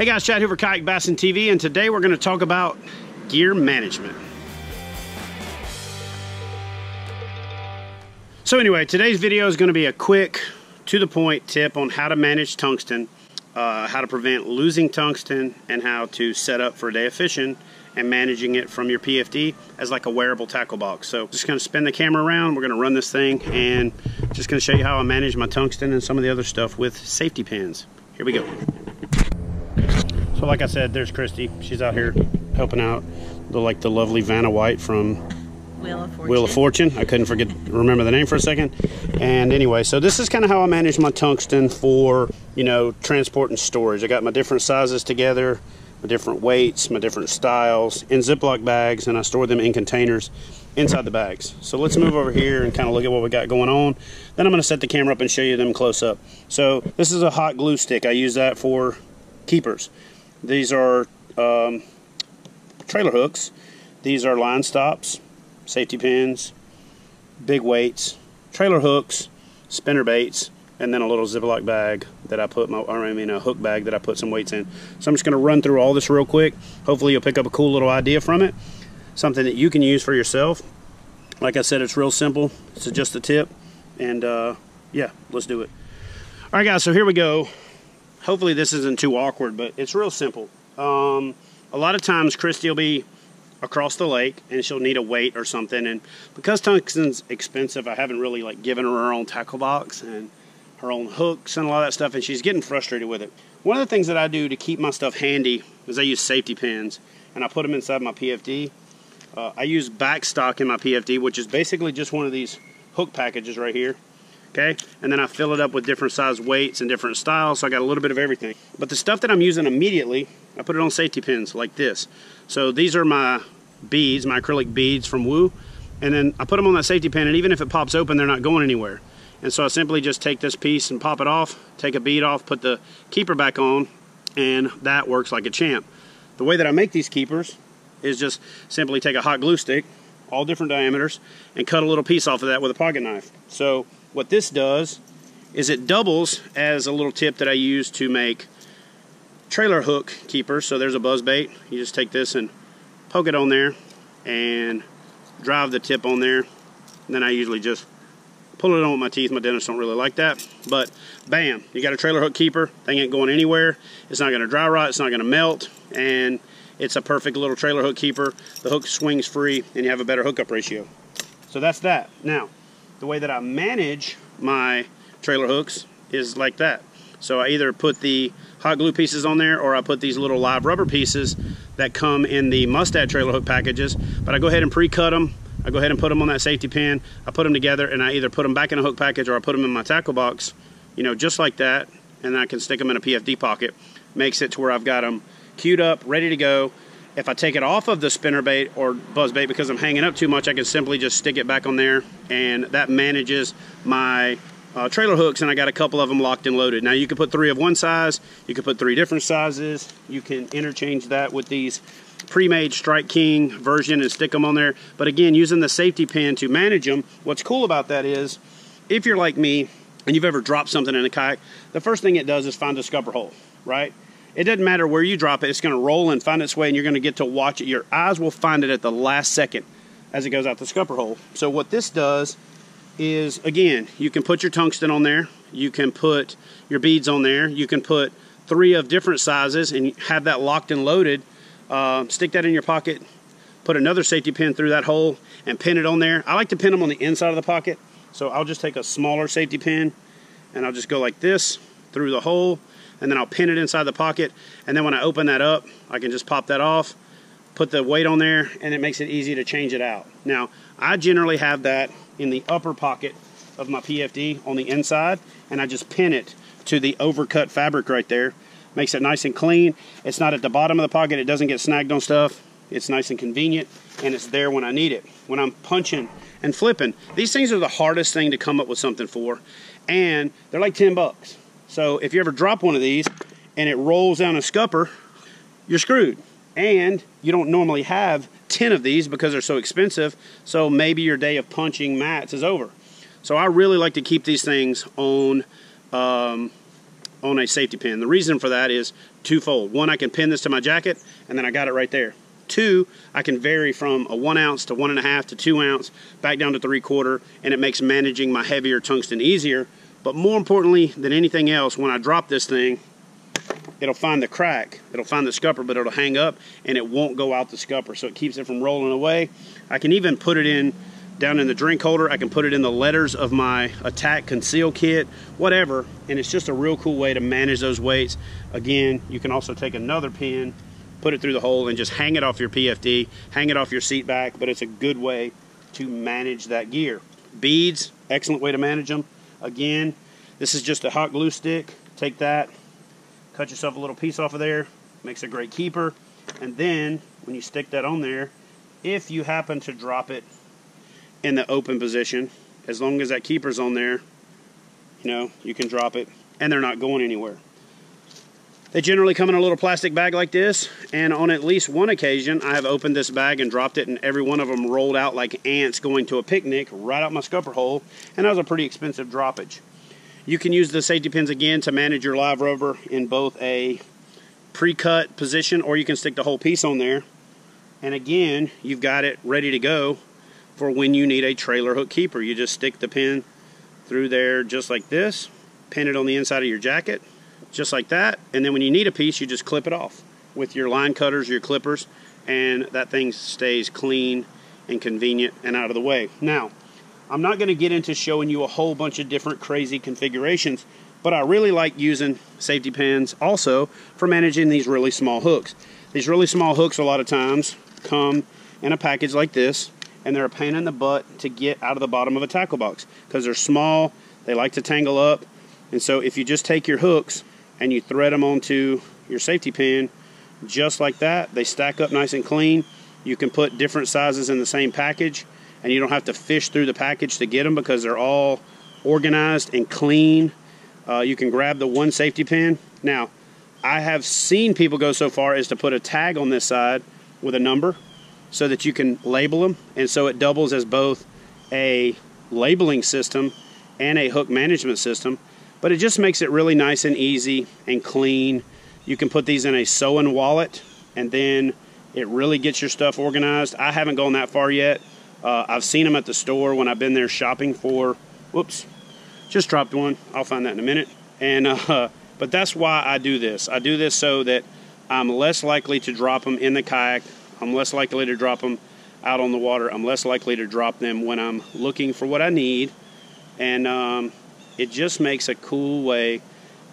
Hey guys, Chad Hoover Kayak Bassin TV, and today we're going to talk about gear management. So anyway, today's video is going to be a quick, to the point tip on how to manage tungsten, uh, how to prevent losing tungsten, and how to set up for a day of fishing and managing it from your PFD as like a wearable tackle box. So just going to spin the camera around, we're going to run this thing, and just going to show you how I manage my tungsten and some of the other stuff with safety pins. Here we go. So like I said, there's Christy. She's out here helping out. The, like the lovely Vanna White from Wheel of Fortune. Wheel of Fortune. I couldn't forget remember the name for a second. And anyway, so this is kind of how I manage my tungsten for, you know, transport and storage. I got my different sizes together, my different weights, my different styles in Ziploc bags, and I store them in containers inside the bags. So let's move over here and kind of look at what we got going on. Then I'm going to set the camera up and show you them close up. So this is a hot glue stick. I use that for keepers. These are um, trailer hooks. These are line stops, safety pins, big weights, trailer hooks, spinner baits, and then a little Ziploc bag that I put my, I mean a hook bag that I put some weights in. So I'm just going to run through all this real quick. Hopefully you'll pick up a cool little idea from it. Something that you can use for yourself. Like I said, it's real simple. It's just a tip. And uh, yeah, let's do it. All right, guys, so here we go hopefully this isn't too awkward, but it's real simple. Um, a lot of times Christy will be across the lake and she'll need a weight or something and because tungsten's expensive I haven't really like given her her own tackle box and her own hooks and a lot of that stuff and she's getting frustrated with it. One of the things that I do to keep my stuff handy is I use safety pins and I put them inside my PFD. Uh, I use backstock in my PFD which is basically just one of these hook packages right here okay? And then I fill it up with different size weights and different styles, so I got a little bit of everything. But the stuff that I'm using immediately, I put it on safety pins like this. So these are my beads, my acrylic beads from Woo, and then I put them on that safety pin, and even if it pops open, they're not going anywhere. And so I simply just take this piece and pop it off, take a bead off, put the keeper back on, and that works like a champ. The way that I make these keepers is just simply take a hot glue stick, all different diameters, and cut a little piece off of that with a pocket knife. So what this does is it doubles as a little tip that I use to make trailer hook keepers. So there's a buzz bait. You just take this and poke it on there and drive the tip on there. And then I usually just pull it on with my teeth. My dentists don't really like that. But bam, you got a trailer hook keeper. Thing ain't going anywhere. It's not going to dry rot. It's not going to melt. And it's a perfect little trailer hook keeper. The hook swings free and you have a better hookup ratio. So that's that. Now, the way that I manage my trailer hooks is like that. So I either put the hot glue pieces on there or I put these little live rubber pieces that come in the Mustad trailer hook packages. But I go ahead and pre-cut them. I go ahead and put them on that safety pin. I put them together and I either put them back in a hook package or I put them in my tackle box, you know, just like that. And I can stick them in a PFD pocket. Makes it to where I've got them queued up, ready to go. If I take it off of the spinner bait or buzz bait because I'm hanging up too much, I can simply just stick it back on there and that manages my uh, trailer hooks and I got a couple of them locked and loaded. Now you can put three of one size, you can put three different sizes, you can interchange that with these pre-made Strike King version and stick them on there. But again, using the safety pin to manage them, what's cool about that is if you're like me and you've ever dropped something in a kayak, the first thing it does is find a scupper hole, right? It doesn't matter where you drop it, it's going to roll and find its way, and you're going to get to watch it. Your eyes will find it at the last second as it goes out the scupper hole. So, what this does is, again, you can put your tungsten on there, you can put your beads on there, you can put three of different sizes and have that locked and loaded. Uh, stick that in your pocket, put another safety pin through that hole, and pin it on there. I like to pin them on the inside of the pocket, so I'll just take a smaller safety pin and I'll just go like this through the hole and then I'll pin it inside the pocket. And then when I open that up I can just pop that off put the weight on there and it makes it easy to change it out. Now I generally have that in the upper pocket of my PFD on the inside and I just pin it to the overcut fabric right there. Makes it nice and clean. It's not at the bottom of the pocket. It doesn't get snagged on stuff. It's nice and convenient and it's there when I need it. When I'm punching and flipping these things are the hardest thing to come up with something for and they're like 10 bucks so if you ever drop one of these and it rolls down a scupper, you're screwed. And you don't normally have 10 of these because they're so expensive. So maybe your day of punching mats is over. So I really like to keep these things on um, on a safety pin. The reason for that is twofold. One, I can pin this to my jacket, and then I got it right there. Two, I can vary from a one ounce to one and a half to two ounce, back down to three quarter, and it makes managing my heavier tungsten easier. But more importantly than anything else, when I drop this thing, it'll find the crack, it'll find the scupper, but it'll hang up and it won't go out the scupper. So it keeps it from rolling away. I can even put it in down in the drink holder. I can put it in the letters of my attack conceal kit, whatever. And it's just a real cool way to manage those weights. Again, you can also take another pin, put it through the hole and just hang it off your PFD, hang it off your seat back, but it's a good way to manage that gear. Beads, excellent way to manage them. Again, this is just a hot glue stick. Take that, cut yourself a little piece off of there, makes a great keeper. And then when you stick that on there, if you happen to drop it in the open position, as long as that keeper's on there, you know, you can drop it and they're not going anywhere. They generally come in a little plastic bag like this, and on at least one occasion, I have opened this bag and dropped it, and every one of them rolled out like ants going to a picnic right out my scupper hole, and that was a pretty expensive droppage. You can use the safety pins again to manage your live rubber in both a pre-cut position, or you can stick the whole piece on there, and again, you've got it ready to go for when you need a trailer hook keeper. You just stick the pin through there just like this, pin it on the inside of your jacket, just like that. And then when you need a piece, you just clip it off with your line cutters, your clippers, and that thing stays clean and convenient and out of the way. Now, I'm not going to get into showing you a whole bunch of different crazy configurations, but I really like using safety pins also for managing these really small hooks. These really small hooks a lot of times come in a package like this, and they're a pain in the butt to get out of the bottom of a tackle box because they're small, they like to tangle up, and so if you just take your hooks and you thread them onto your safety pin just like that. They stack up nice and clean. You can put different sizes in the same package and you don't have to fish through the package to get them because they're all organized and clean. Uh, you can grab the one safety pin. Now, I have seen people go so far as to put a tag on this side with a number so that you can label them and so it doubles as both a labeling system and a hook management system but it just makes it really nice and easy and clean. You can put these in a sewing wallet and then it really gets your stuff organized. I haven't gone that far yet. Uh, I've seen them at the store when I've been there shopping for, whoops, just dropped one. I'll find that in a minute. And uh, But that's why I do this. I do this so that I'm less likely to drop them in the kayak. I'm less likely to drop them out on the water. I'm less likely to drop them when I'm looking for what I need. And um, it just makes a cool way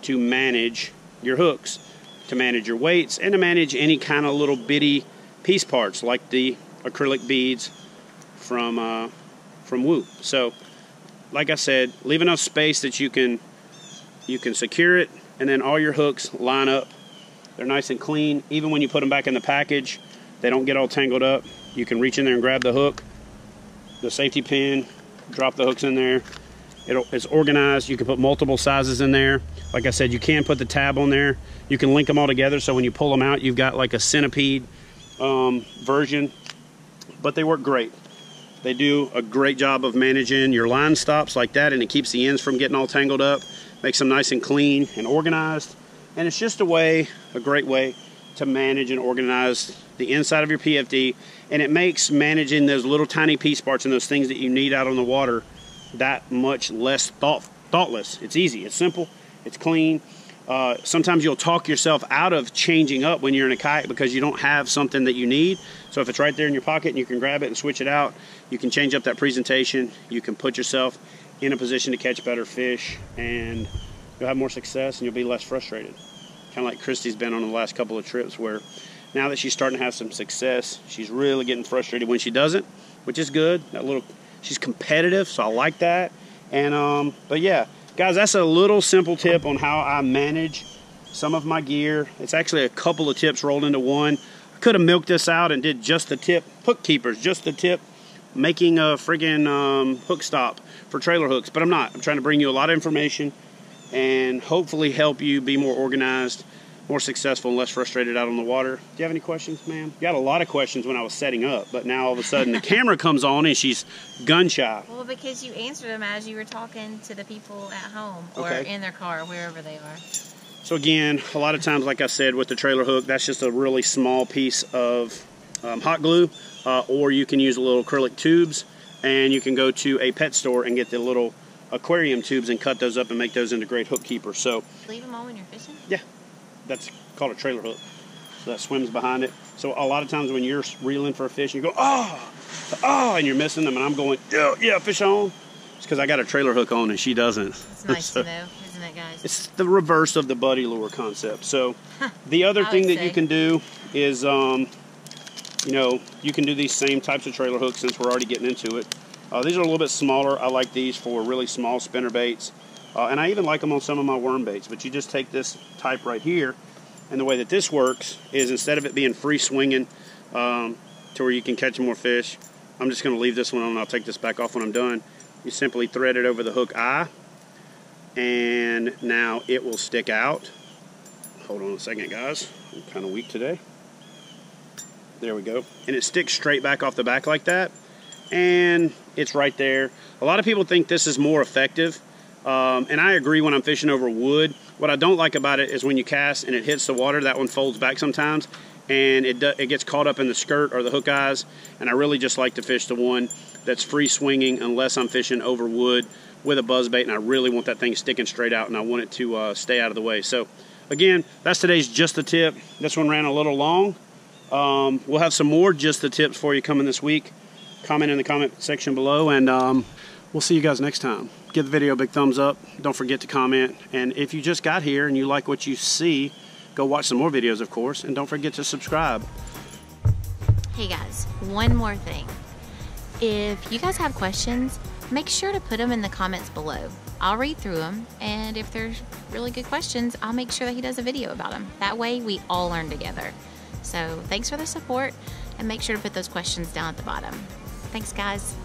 to manage your hooks, to manage your weights, and to manage any kind of little bitty piece parts like the acrylic beads from uh, from Woo. So, like I said, leave enough space that you can you can secure it, and then all your hooks line up. They're nice and clean. Even when you put them back in the package, they don't get all tangled up. You can reach in there and grab the hook, the safety pin, drop the hooks in there, It'll, it's organized. You can put multiple sizes in there. Like I said, you can put the tab on there. You can link them all together so when you pull them out, you've got like a centipede um, version. But they work great. They do a great job of managing your line stops like that and it keeps the ends from getting all tangled up. Makes them nice and clean and organized. And it's just a way, a great way to manage and organize the inside of your PFD. And it makes managing those little tiny piece parts and those things that you need out on the water that much less thought, thoughtless. It's easy, it's simple, it's clean. Uh, sometimes you'll talk yourself out of changing up when you're in a kayak because you don't have something that you need. So if it's right there in your pocket and you can grab it and switch it out, you can change up that presentation. You can put yourself in a position to catch better fish and you'll have more success and you'll be less frustrated. Kind of like Christy's been on the last couple of trips where now that she's starting to have some success, she's really getting frustrated when she doesn't, which is good. That little She's competitive, so I like that. And um, but yeah, guys, that's a little simple tip on how I manage some of my gear. It's actually a couple of tips rolled into one. I could have milked this out and did just the tip hook keepers, just the tip making a friggin' um, hook stop for trailer hooks, but I'm not. I'm trying to bring you a lot of information and hopefully help you be more organized more successful and less frustrated out on the water. Do you have any questions, ma'am? You got a lot of questions when I was setting up, but now all of a sudden the camera comes on and she's gun shy. Well, because you answered them as you were talking to the people at home or okay. in their car, wherever they are. So again, a lot of times, like I said, with the trailer hook, that's just a really small piece of um, hot glue, uh, or you can use a little acrylic tubes, and you can go to a pet store and get the little aquarium tubes and cut those up and make those into great hook keepers. So Leave them on when you're fishing? yeah, that's called a trailer hook. So that swims behind it. So a lot of times when you're reeling for a fish, you go, oh, oh, and you're missing them, and I'm going, yeah, yeah, fish on. It's because I got a trailer hook on and she doesn't. It's nice So- to know, isn't it, guys? it's the reverse of the buddy lure concept. So the other thing that you can do is, um, you know, you can do these same types of trailer hooks since we're already getting into it. Uh, these are a little bit smaller. I like these for really small spinner baits. Uh, and I even like them on some of my worm baits. But you just take this type right here. And the way that this works is instead of it being free swinging um, to where you can catch more fish, I'm just going to leave this one on. I'll take this back off when I'm done. You simply thread it over the hook eye and now it will stick out. Hold on a second, guys. I'm kind of weak today. There we go. And it sticks straight back off the back like that. And it's right there. A lot of people think this is more effective. Um, and I agree when I'm fishing over wood. What I don't like about it is when you cast and it hits the water, that one folds back sometimes. And it, do, it gets caught up in the skirt or the hook eyes. And I really just like to fish the one that's free swinging unless I'm fishing over wood with a buzz bait and I really want that thing sticking straight out and I want it to uh, stay out of the way. So again, that's today's just the tip. This one ran a little long. Um, we'll have some more just the tips for you coming this week. Comment in the comment section below and um, we'll see you guys next time. Give the video a big thumbs up. Don't forget to comment. And if you just got here and you like what you see, go watch some more videos, of course. And don't forget to subscribe. Hey guys, one more thing. If you guys have questions, make sure to put them in the comments below. I'll read through them, and if there's really good questions, I'll make sure that he does a video about them. That way, we all learn together. So, thanks for the support, and make sure to put those questions down at the bottom. Thanks, guys.